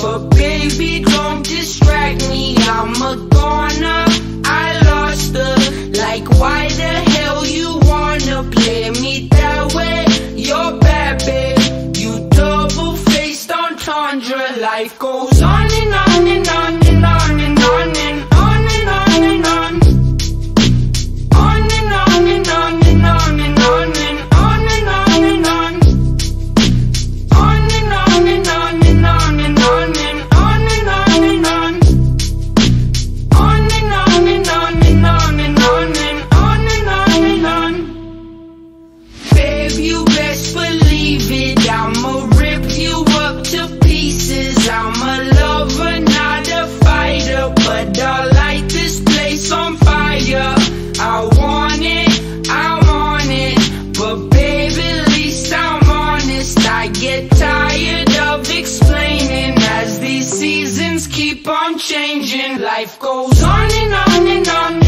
But baby, don't distract me, I'm a goner. I lost her, like why the hell you wanna play me that way? You're bad, babe, you double-faced entendre Life goes on and on and on and on. life goes on and on and on.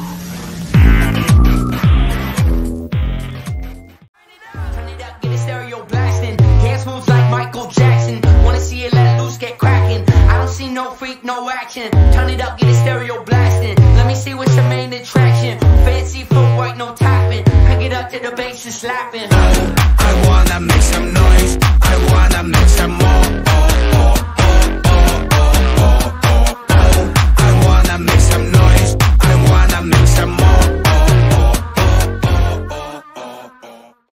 action. Turn it up, get the stereo blasting. Let me see what's the main attraction. Fancy footwork, no tapping. Pick it up to the bass and slapping.